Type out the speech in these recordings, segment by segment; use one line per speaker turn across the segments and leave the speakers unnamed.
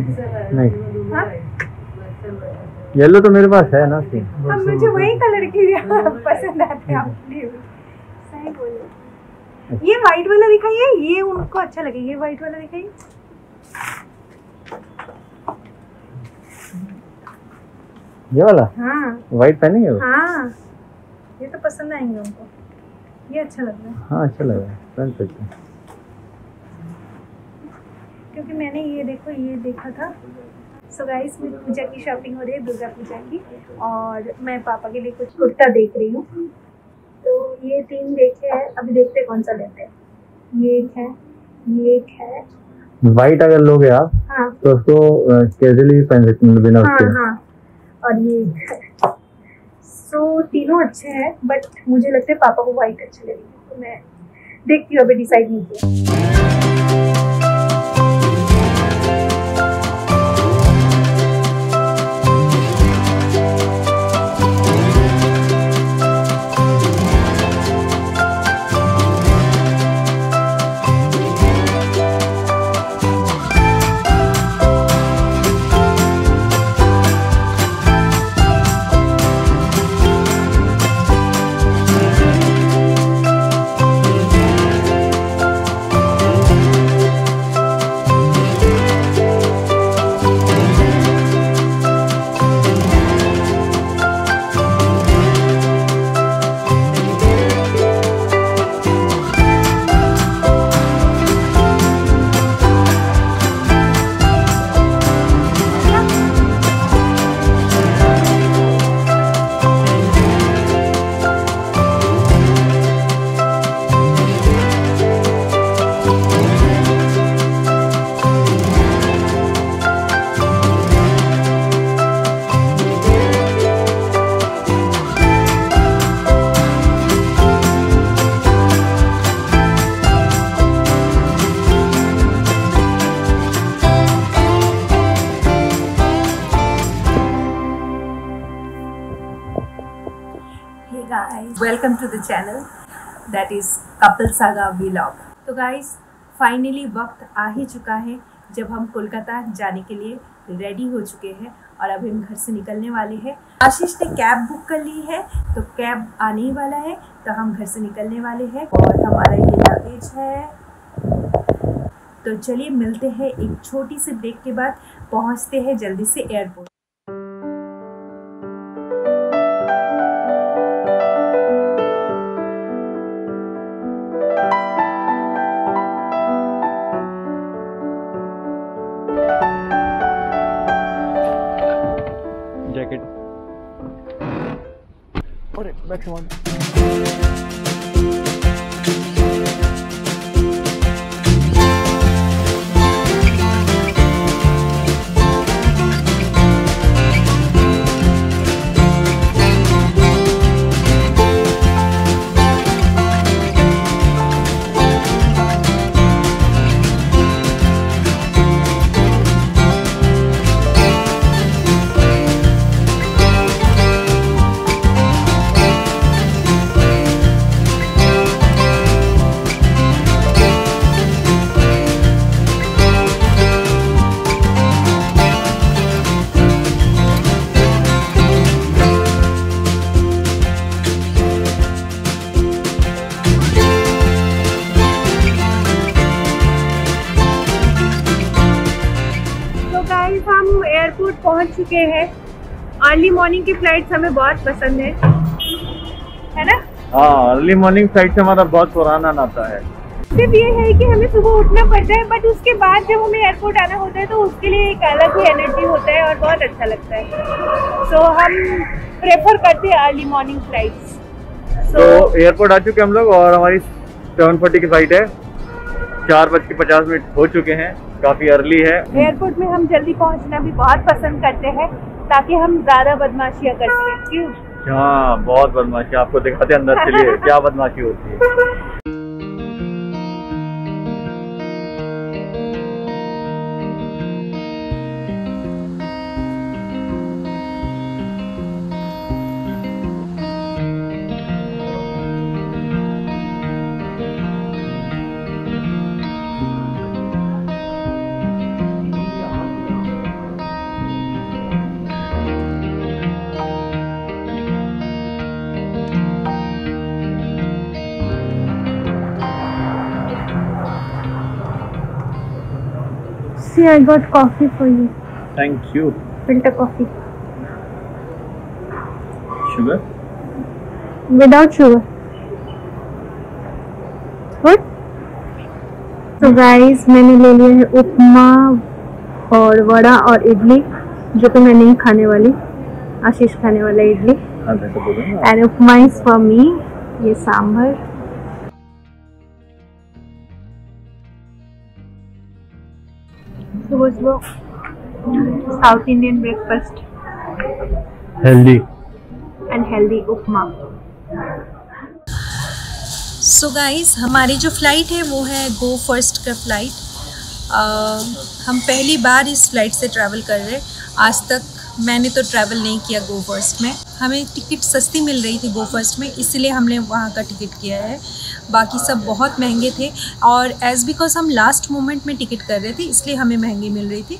नहीं।
हाँ?
येलो तो मेरे पास है ना
अब मुझे वही कलर की पसंद आते हैं सही बोले। ये वाइट वाला दिखाइए ये उनको अच्छा लगे। ये वाइट वाला दिखाइए।
ये वाला?
हाँ।
वाइट पहनेंगे
हाँ। ये तो पसंद आएँगे उनको। ये अच्छा लग रहा है।
हाँ अच्छा लग रहा है। पहन सकते हैं।
क्योंकि मैंने ये देखो ये देखा था। सो गाइस मेरी पूजा की शॉपिंग हो रही है दुर्गा पूजा की और मैं पापा के लिए कुछ कुर्ता देख रही हूँ। तो ये तीन देखे हैं अभी देखते कौन सा लेते हैं। ये एक है ये एक है।
वाइट अगर लोगे आप
हाँ।
तो उसको कैजुअली पहन सकते हैं बिना
हाँ हाँ। और ये एक है। सो तीनों अच्छे हैं बट मुझे लगता है पापा को वाइट अच्छे लगेंगे। तो मैं देखती हूँ अभी डिसाइड नहीं किया। Guys, welcome to the channel. That is couple saga vlog. तो गाइस फाइनली वक्त आ ही चुका है जब हम कोलकाता जाने के लिए रेडी हो चुके हैं और अभी हम घर से निकलने वाले हैं। आशीष ने कैब बुक कर ली है तो कैब आने ही वाला है तो हम घर से निकलने वाले हैं और हमारा ये लगेज है। तो चलिए मिलते हैं एक छोटी सी ब्रेक के बाद, पहुँचते हैं जल्दी से एयरपोर्ट
और
अर्ली मॉर्निंग की फ्लाइट्स हमें बहुत पसंद है। है ना?
हाँ अर्ली मॉर्निंग फ़्लाइट से हमारा बहुत पुराना नाता है।
सिर्फ़ ये है कि हमें सुबह उठना पड़ता है बट उसके बाद जब हमें एयरपोर्ट आना होता है तो उसके लिए एक अलग ही एनर्जी होता है और बहुत अच्छा लगता है। सो हम प्रेफर करते हैं अर्ली मॉर्निंग फ्लाइट्स
तो एयरपोर्ट आ चुके हम लोग और हमारी सेवन फोर्टी की फ़्लाइट है। चार बज के पचास मिनट हो चुके हैं। काफ़ी अर्ली है।
एयरपोर्ट में हम जल्दी पहुँचना भी बहुत पसंद करते हैं ताकि हम ज़्यादा बदमाशियाँ कर सकें। क्यों?
हाँ बहुत बदमाशी आपको दिखाते हैं अंदर चलिए क्या बदमाशी होती है।
See, I got coffee for you.
Thank you
Filter coffee.
Sugar
Without sugar. Good? तो गाइस मैंने ले लिया है उपमा और वड़ा और इडली जो कि मैं नहीं खाने वाली आशीष खाने वाला इडली
हाँ वैसे बोलो ना
and upma is for me ये सांभर सुबह सुबह south Indian breakfast
healthy
and healthy upma so guys हमारी जो फ़्लाइट है वो है गो फ़र्स्ट का फ़्लाइट हम पहली बार इस फ़्लाइट से ट्रैवल कर रहे हैं। आज तक मैंने तो ट्रैवल नहीं किया गो फ़र्स्ट में। हमें टिकट सस्ती मिल रही थी गो फ़र्स्ट में, इसलिए हमने वहाँ का टिकट किया है। बाकी सब बहुत महँगे थे और एज़ बिकॉज़ हम लास्ट मोमेंट में टिकट कर रहे थे, इसलिए हमें महँगी मिल रही थी।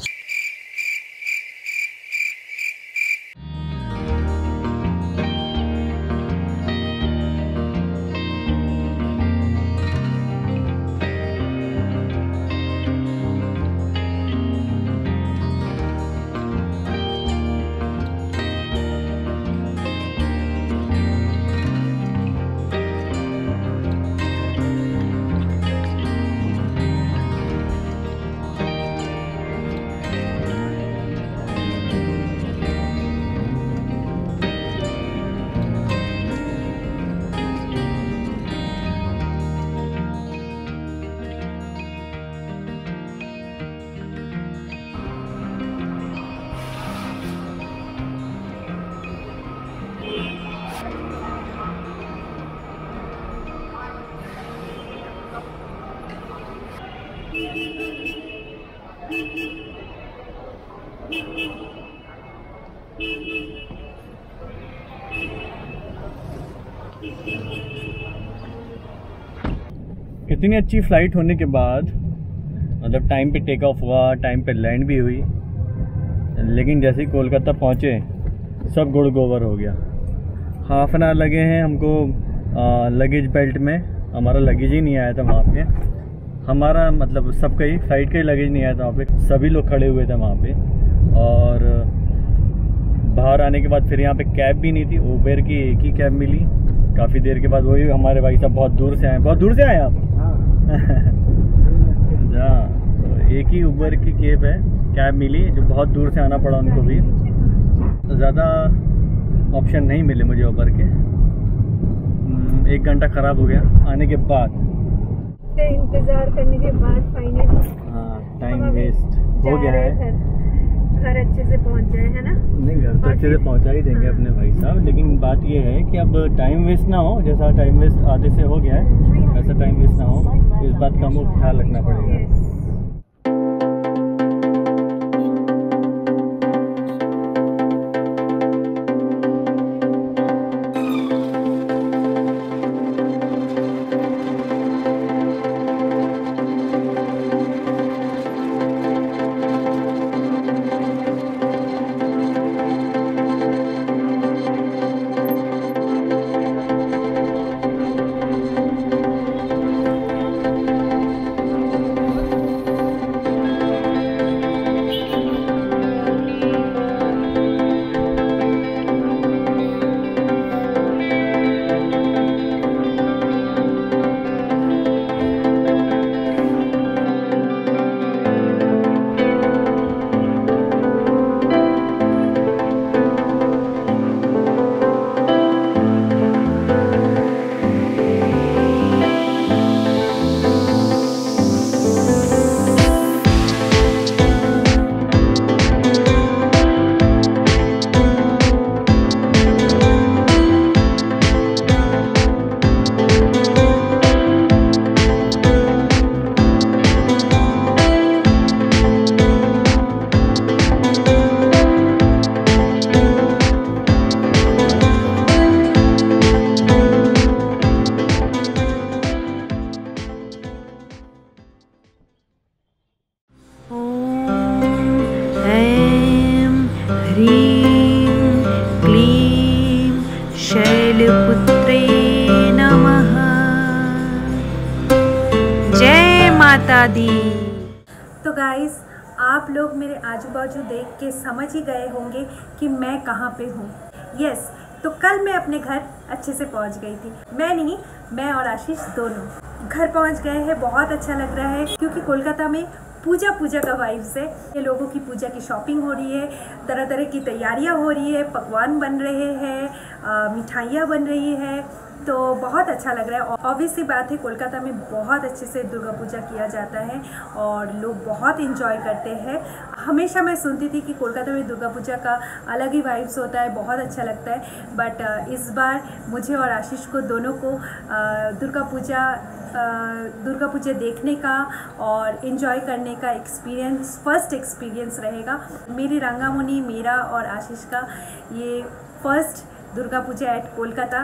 इतनी अच्छी फ़्लाइट होने के बाद मतलब टाइम पे टेक ऑफ़ हुआ टाइम पे लैंड भी हुई, लेकिन जैसे ही कोलकाता पहुँचे, सब गुड़ गोबर हो गया। हाफ़ एन आवर लगे हैं हमको लगेज बेल्ट में। हमारा लगेज ही नहीं आया था वहाँ पे। हमारा मतलब सबका ही फ़्लाइट का ही लगेज नहीं आया था वहाँ पे। सभी लोग खड़े हुए थे वहाँ पे। और बाहर आने के बाद फिर यहाँ पे कैब भी नहीं थी उबेर की एक ही कैब मिली। काफ़ी देर के बाद वही हमारे भाई साहब बहुत दूर से आए बहुत दूर से आए आप? हाँ। तो एक ही उबर की कैब है कैब मिली जो बहुत दूर से आना पड़ा उनको भी। तो ज़्यादा ऑप्शन नहीं मिले मुझे उबर के। हम्म, एक घंटा ख़राब हो गया आने के बाद।
इंतज़ार करने के बाद फाइनली
हाँ टाइम वेस्ट हो गया है।
घर अच्छे से पहुँच जाए है ना?
नहीं घर तो अच्छे से पहुँचा ही देंगे हाँ। अपने भाई साहब लेकिन बात ये है कि अब टाइम वेस्ट ना हो जैसा टाइम वेस्ट आधे से हो गया है वैसा टाइम वेस्ट ना हो इस बात का हमको ख्याल रखना पड़ेगा।
आजू बाजू देख के समझ ही गए होंगे कि मैं कहाँ पे हूँ। यस तो कल मैं अपने घर अच्छे से पहुँच गई थी। मैं नहीं, मैं और आशीष दोनों। घर पहुँच गए हैं, बहुत अच्छा लग रहा है, क्योंकि कोलकाता में पूजा पूजा का वाइब्स है। ये लोगों की पूजा की शॉपिंग हो रही है तरह तरह की तैयारियाँ हो रही है, पकवान बन रहे हैं मिठाइयाँ बन रही है। तो बहुत अच्छा लग रहा है। ऑब्वियस सी बात है कोलकाता में बहुत अच्छे से दुर्गा पूजा किया जाता है और लोग बहुत इन्जॉय करते हैं। हमेशा मैं सुनती थी कि कोलकाता में दुर्गा पूजा का अलग ही वाइब्स होता है, बहुत अच्छा लगता है। बट इस बार मुझे और आशीष को दोनों को दुर्गा पूजा दुर्गा पूजा देखने का और इन्जॉय करने का एक्सपीरियंस फ़र्स्ट एक्सपीरियंस रहेगा। मेरी रंगामुनि, मेरा और आशीष का ये फ़र्स्ट दुर्गा पूजा एट कोलकाता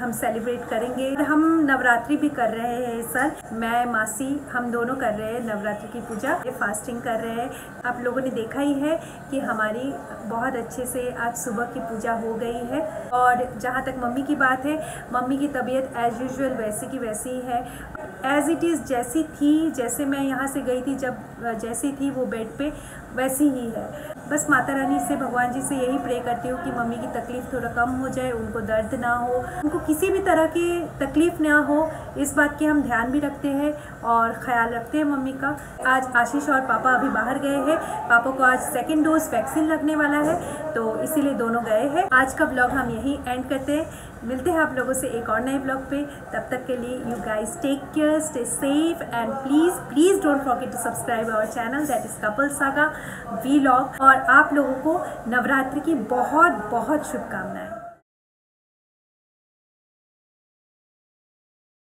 हम सेलिब्रेट करेंगे। हम नवरात्रि भी कर रहे हैं इस साल। मैं, मासी, हम दोनों कर रहे हैं नवरात्रि की पूजा। फास्टिंग कर रहे हैं। आप लोगों ने देखा ही है कि हमारी बहुत अच्छे से आज सुबह की पूजा हो गई है। और जहाँ तक मम्मी की बात है, मम्मी की तबीयत एज यूजल वैसी की वैसी ही है। एज इट इज़ जैसी थी, जैसे मैं यहाँ से गई थी, जब, जैसी थी वो बेड पे, वैसी ही है। बस माता रानी से, भगवान जी से यही प्रे करती हूँ कि मम्मी की तकलीफ़ थोड़ा कम हो जाए, उनको दर्द ना हो, उनको किसी भी तरह की तकलीफ़ ना हो, इस बात की हम ध्यान भी रखते हैं और ख्याल रखते हैं मम्मी का। आज आशीष और पापा अभी बाहर गए हैं, पापा को आज सेकेंड डोज वैक्सीन लगने वाला है तो इसीलिए दोनों गए हैं। आज का ब्लॉग हम यही एंड करते हैं। मिलते हैं आप लोगों से एक और नए ब्लॉग पे। तब तक के लिए you guys take care stay safe and please please don't forget to subscribe our channel that is couple saga we और आप लोगों को नवरात्रि की बहुत बहुत शुभकामनाएँ।